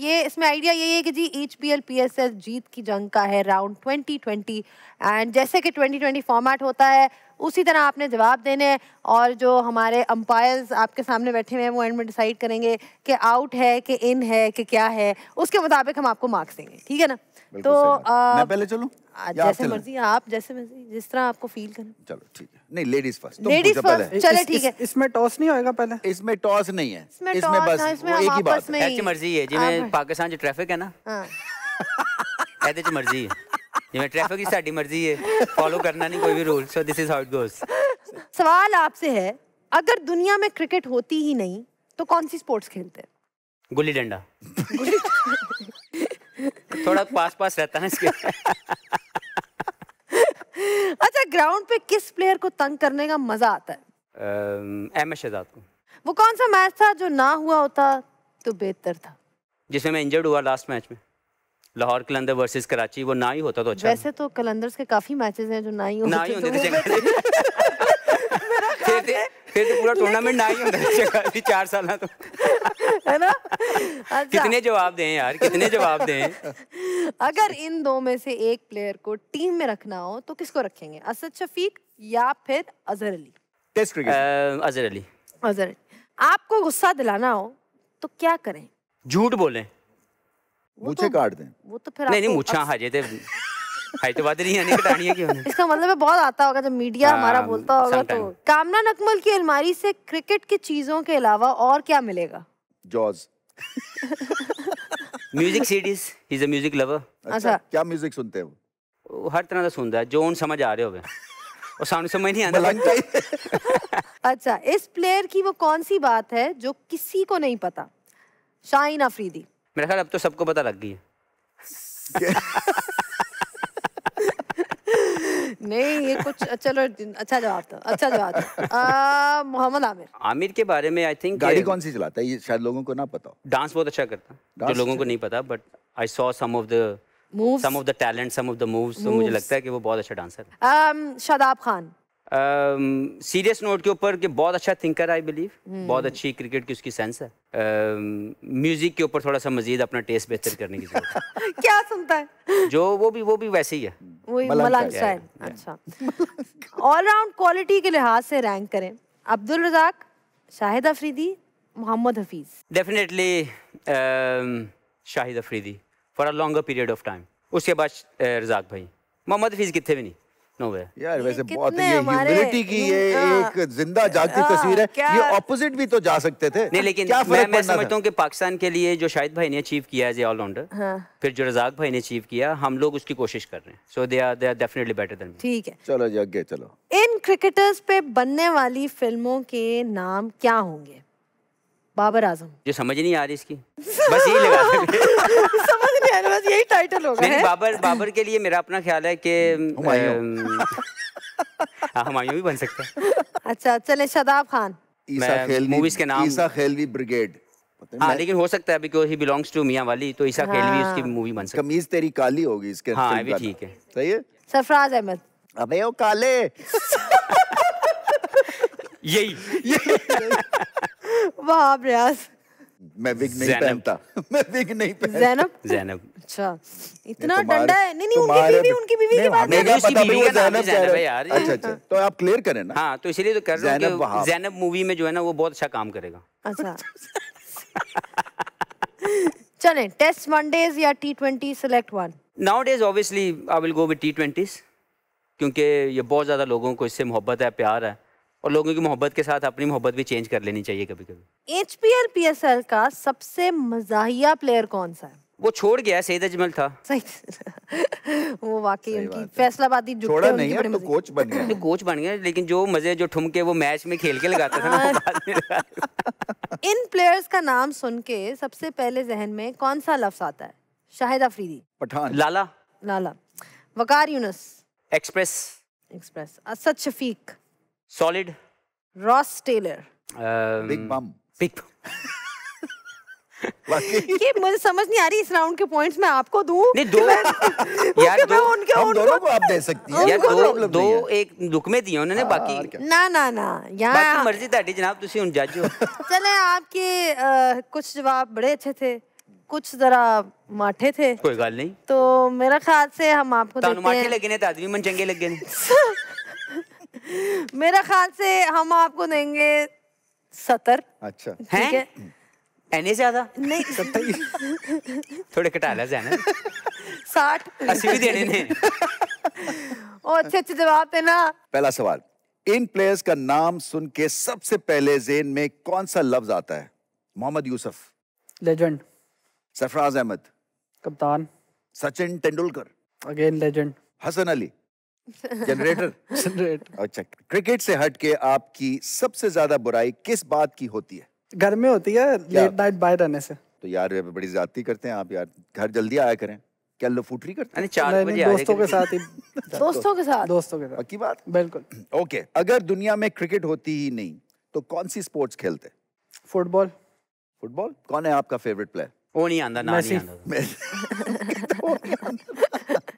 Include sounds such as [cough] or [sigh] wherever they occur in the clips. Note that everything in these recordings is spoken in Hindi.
ये, इसमें आइडिया यही है कि G H P L P S S जीत की जंग का है राउंड 2020 एंड जैसे कि 2020 फॉर्मेट होता है उसी तरह आपने जवाब देने हैं और जो हमारे अंपायर्स आपके सामने बैठे हुए हैं वो एंड में डिसाइड करेंगे कि आउट है कि इन है कि क्या है उसके मुताबिक हम आपको मार्क्स देंगे ठीक है ना बिल्कुल तो सही बात। आ, मैं पहले चलूं आ, या आप जैसे चलें? मर्जी आप जैसे मर्जी जिस तरह आपको फील करें चलो ठीक है नहीं लेडीज फर्स्ट Ladies first, चले इस- ठीक है इस- इसमें टॉस नहीं होएगा पहले इसमें टॉस नहीं है इसमें इसमें toss बस ना, इसमें वो हम एक ही बात आपस है में ਇਹ ਚ ਮਰਜ਼ੀ ਹੈ ਜਿਵੇਂ ਆਪ- ਪਾਕਿਸਤਾਨ ਚ ਟ੍ਰੈਫਿਕ ਹੈ ਨਾ हाँ ਇਹਦੇ ਚ ਮਰਜ਼ੀ ਹੈ जिसमें ट्रैफ़िक की साड़ी मर्ज़ी है। फॉलो करना नहीं कोई भी rule so this is how it goes सवाल आपसे है अगर दुनिया में क्रिकेट होती ही नहीं तो कौन सी स्पोर्ट्स खेलते गुल्ली डंडा। थोड़ा पास पास रहता है इसके। अच्छा ग्राउंड पे किस प्लेयर को तंग करने का मज़ा आता है? एम एस शहजाद को। वो कौन सा मैच था जो ना हुआ होता तो बेहतर था। जिसमें मैं इंजर्ड हुआ लास्ट मैच में। लाहौर कलंदर वर्सेस कराची वो ना ही होता तो अच्छा। वैसे तो कलंदर्स के काफ़ी मैचेस हैं जो ना ही होते ना ही तो होते थे [laughs] फिर फिर तो पूरा टूर्नामेंट ना ही होता था चार साल तो। है ना? अच्छा। कितने जवाब दें यार कितने जवाब दें? [laughs] अगर इन दो में से एक प्लेयर को टीम में रखना हो तो किसको रखेंगे? असद शफीक या फिर अजहर अली? Test cricket. अजहर अली। अजहर अली। आपको गुस्सा दिलाना हो तो क्या करें? झूठ बोलें। मुझे तो, काट दें। वो तो फिर नहीं नहीं मुछा हाजे तो हैदराबाद नहीं आने कटानी है क्यों इसका मतलब है बहुत आता होगा जब मीडिया हाँ, हमारा बोलता होगा तो। कामना नकमल की अलमारी से क्रिकेट की चीज़ों के अलावा और क्या मिलेगा? Jazz music CDs he is a music lover अच्छा क्या म्यूज़िक सुनते हो? हर तरह का सुनता है जो उन समझ आ रहे होवे और सामने समझ नहीं आता [laughs] अच्छा इस प्लेयर की वो कौन सी बात है जो किसी को नहीं पता? शाहीन अफरीदी। मेरा ख्याल अब तो सबको पता लग गई है। [laughs] नहीं ये कुछ चलो अच्छा जवाब था अच्छा जवाब था [laughs] मोहम्मद आमिर। आमिर के बारे में आई थिंक गाड़ी कौन सी चलाता है? ये शायद लोगों को ना पता डांस बहुत अच्छा करता है। जो लोगों को अच्छा नहीं पता but I saw some of the Moves. Some of the talent some of the moves तो मुझे. लगता है कि वो बहुत अच्छा डांसर है। Um, Shadab Khan. Serious uh, note के ऊपर कि बहुत अच्छा थिंकर आई बिलीव बहुत अच्छी क्रिकेट की उसकी सेंस है. म्यूज़िक uh, के ऊपर थोड़ा सा मजीद अपना टेस्ट बेहतर करने की ज़रूरत है. [laughs] क्या सुनता है? जो वो भी वो भी वैसे ही है. वही मलंग मलंग स्टाइल। स्टाइल अच्छा. ऑलराउंड क्वालिटी के लिहाज से रैंक करें. Abdul Razzaq Shahid Afridi Mohammad Hafeez. Definitely Shahid Afridi for a longer period of time उसके बाद रजाक भाई. मोहम्मद हफीज कितने भी नहीं. नो वे यार वैसे बहुत ये ह्यूमिलिटी की ये। एक ज़िंदा जागती तस्वीर है। ये ऑपोजिट भी तो जा सकते थे। नहीं लेकिन क्या मैं मैं समझता हूँ कि पाकिस्तान के लिए जो शाहिद भाई ने अचीव किया एज ए ऑलराउंडर फिर जो रजाक भाई ने अचीव किया हम लोग उसकी कोशिश कर रहे हैं। So they are they are definitely better than ठीक है। चलो जी आगे चलो। इन क्रिकेटर्स पे बनने वाली फ़िल्मों के नाम क्या होंगे? बाबर आज़म। जो समझ नहीं आ रही इसकी। [laughs] बस यही लगा सकते हैं। समझ नहीं आ रहा बस यही टाइटल होगा नहीं नहीं, है? बाबर बाबर के लिए मेरा अपना ख्याल है कि हुमायूं। हाँ भी बन सकता है। अच्छा चले शादाब खान। ईसा मैं खेलवी movies के नाम- ईसा खेलवी ब्रिगेड। हाँ लेकिन हो सकता है बिकॉज़ ही बिलोंग्स टू मियाँ वाली तो ईसा खेलवी उसकी हाँ। मूवी बन सकती कमीज तेरी काली होगी इसके हाँ, फ़िल्म ये भी ठीक है। सही है? सरफराज अहमद। अबे वो काले! है [laughs] यही। वाह रियाज। [laughs] मैं विग नहीं पहनता। मैं विग नहीं पहनता। जैनब जैनब अच्छा इतना डंडा है। नहीं नहीं उनकी बीवी उनकी बीवी की बात है। उसकी बीवी का नाम भी जैनब है। यार। अच्छा अच्छा। तो आप क्लियर करें ना। हाँ तो इसीलिए तो कर रहा हूँ। कि जैनब मूवी में जो है ना वो बहुत अच्छा काम करेगा। अच्छा। चलें टेस्ट वनडेज या T twenty select one nowadays obviously I will go with T twenties क्योंकि ये बहुत ज़्यादा लोगों को इससे मोहब्बत है प्यार है। और लोगों की मोहब्बत के साथ अपनी मोहब्बत भी चेंज कर लेनी चाहिए कभी कभी H P L P S L का सबसे मजाहिया प्लेयर कौन सा है? वो छोड़ गया सईद अजमल था। सही [laughs] वो वाकई उनकी फैसलाबादी जुटते छोड़ा नहीं है तो कोच बन गया। [laughs] जो कोच बन गया लेकिन जो मज़े जो ठुमके वो मैच में खेल के लगाता था ना बाद में [laughs] इन प्लेयर्स का नाम सुन के सबसे पहले जहन में कौन सा लफ्ज आता है? Shahid Afridi. Pathan. Lala. Lala. Waqar Younis. Express express Asad Shafiq. Solid Ross Taylor. Big bum big वाकई [laughs] ये मुझे समझ नहीं आ रही इस राउंड के पॉइंट्स मैं आपको दूं नहीं दो [laughs] यार कि मैं दो उनके हम उनको दोनों को आप दे सकती हैं यार कोई दो problem दो नहीं है। एक रुकमे दिए उन्होंने बाकी और क्या। ना ना ना बाकी यहाँ मर्जी ਤੁਹਾਡੀ जनाब ਤੁਸੀਂ ਹੁਣ जज हो चले आपके अ, कुछ जवाब बड़े अच्छे थे कुछ जरा माठे थे कोई गल नहीं तो मेरा ख्याल से हम आपको ਤੁਹਾਨੂੰ देते ਮਾਠੇ हैं ਲੱਗੇ ਨੇ ਤਾਂ ਆਦਮੀ ਮਨ ਚੰਗੇ ਲੱਗੇ ਨੇ [laughs] मेरा ख्याल से हम आपको देंगे सत्तर अच्छा ठीक है ਐਨੇ ਜ਼ਿਆਦਾ नहीं [laughs] ਥੋੜੇ ਘਟਾ ਲੈ ਜਾਣਾ साठ ਅਸੀਂ ਵੀ ਦੇਣੇ ਨੇ और अच्छे अच्छे जवाब देना पहला सवाल इन प्लेयर्स का नाम सुन के सबसे पहले जेन में कौन सा लफ्ज आता है मोहम्मद यूसुफ लेजेंड सरफराज अहमद कप्तान Sachin Tendulkar again legend Hasan Ali Generator generator अच्छा क्रिकेट से हट के आपकी सबसे ज़्यादा बुराई किस बात की होती है? घर में होती है लेट नाइट बाय रहने से। तो यार बड़ी ज्यादती करते हैं आप यार। घर जल्दी आया करें। क्या लफूटरी करते हैं? चार बजे दोस्तों के साथ ही [laughs] दोस्तों के साथ? दोस्तों के साथ। पक्की बात? बिल्कुल। ओके अगर दुनिया में क्रिकेट होती ही नहीं तो कौन सी स्पोर्ट्स खेलते फुटबॉल फुटबॉल कौन है आपका फेवरेट प्लेयर वो नहीं आंदा ना [laughs] [laughs] तो नहीं आंदा।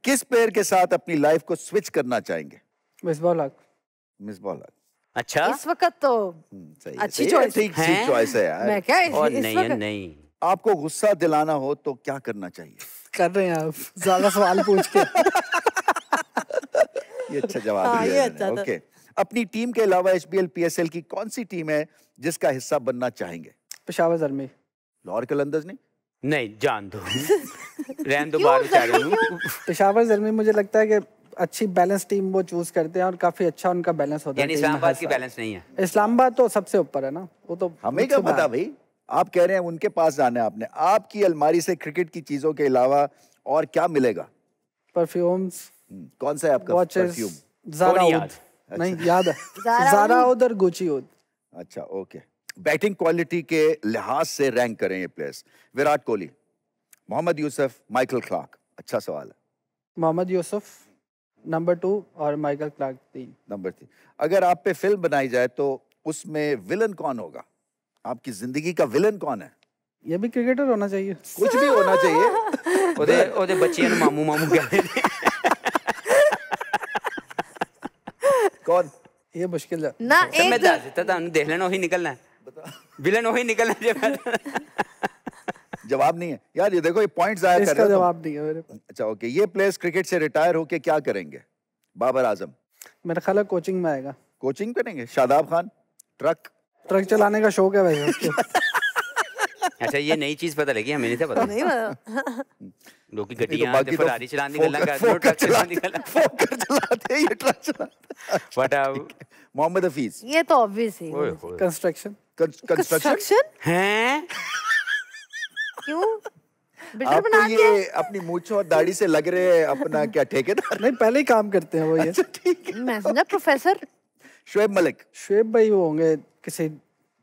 किस प्लेयर के साथ अपनी लाइफ को स्विच करना चाहेंगे? मिसबॉल हक मिसबॉल हक अच्छा। इस वक्त तो हम्म, सही अच्छी चॉइस ठीक सी चॉइस है यार। मैं क्या इस, और इस नहीं वक्त... नहीं। आपको गुस्सा दिलाना हो तो क्या करना चाहिए? कर रहे हैं आप। ज़्यादा सवाल पूछ के। [laughs] ये अच्छा जवाब हाँ, दिया अच्छा ओके अपनी टीम के अलावा एचबीएल पीएसएल की कौन सी टीम है जिसका हिस्सा बनना चाहेंगे? पेशावर जलमी लाहौर कलंदर्स नहीं नहीं जान दो। [laughs] रहन दो बाहर पेशावर जर्मी मुझे लगता है कि अच्छी बैलेंस टीम वो चूज़ करते हैं और काफ़ी अच्छा उनका बैलेंस होता है में इस्लामाबाद की बैलेंस नहीं है। इस्लामाबाद तो सबसे ऊपर है ना? वो तो हमें क्या पता भाई? आप कह रहे हैं उनके पास जाना है आपने। आपकी अलमारी से क्रिकेट की चीज़ों के अलावा और क्या मिलेगा? परफ्यूम्स हम्म, कौन सा है आपका परफ्यूम जारा नहीं उद नहीं याद है। Zara जारा उद और गुची उद अच्छा ओके बैटिंग क्वालिटी के लिहाज से रैंक करें ये players Virat Kohli Mohammad Yousuf Michael Clarke. अच्छा सवाल है। मोहम्मद यूसुफ नंबर टू और माइकल क्लार्क तीन। नंबर तीन अगर आप पे फ़िल्म बनाई जाए तो उसमें विलन कौन होगा? आपकी ज़िंदगी का विलन कौन है? ये भी क्रिकेटर होना चाहिए। कुछ भी होना चाहिए। ओदे ओदे बच्चे ने मामू मामू कहते [laughs] कौन? ये मुश्किल है। ना तो एक मैं तो देता हूँ देख लेना वही निकलना है। विलन वही निकलना चाहिए जवाब नहीं है। यार ये देखो ये पॉइंट आया कर रहे हो जवाब नहीं है मेरे अच्छा ओके ये प्लेयर्स क्रिकेट से रिटायर होके क्या करेंगे? बाबर आज़म। मेरा ख्याल है कोचिंग में आएगा। कोचिंग करेंगे? शादाब खान? ट्रक ट्रक चलाने का शौक है भाई उसके। अच्छा ये नई चीज़ पता लगी हमें नहीं था पता? नहीं पता। लोग की गड्डी यहाँ पे फरारी चलाने निकलना कर चलाने फोकर चलाते ये ट्रक चलाते। बट मोहम्मद हफीज। ये तो ऑब्वियस है कंस्ट्रक्शन कंस्ट्रक्शन हैं? क्यों? बना दिया? ये अपनी मूछों और दाढ़ी से लग रहे हैं अपना क्या ठेकेदार? नहीं पहले ही काम करते हैं वो ये। अच्छा ठीक है। मैं समझा प्रोफेसर? शुएब मलिक। शुएब भाई वो होंगे किसी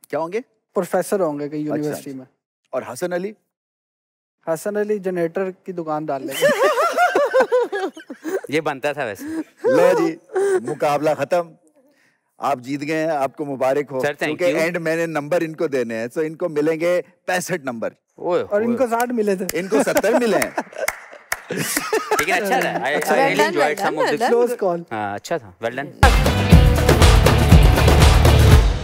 क्या होंगे? प्रोफेसर होंगे कहीं यूनिवर्सिटी अच्छा। में। और हसन अली? हसन अली जनरेटर की दुकान डाल लेंगे। [laughs] [laughs] ये बनता था वैसे। लो जी मुकाबला खत्म। आप जीत गए हैं आपको मुबारक हो। क्योंकि एंड मैंने नंबर इनको देने हैं तो इनको मिलेंगे पैंसठ नंबर और इनको साठ मिले थे। इनको सत्तर मिले हैं। लेकिन अच्छा था। I Well enjoyed some of the close call हाँ अच्छा था। Well done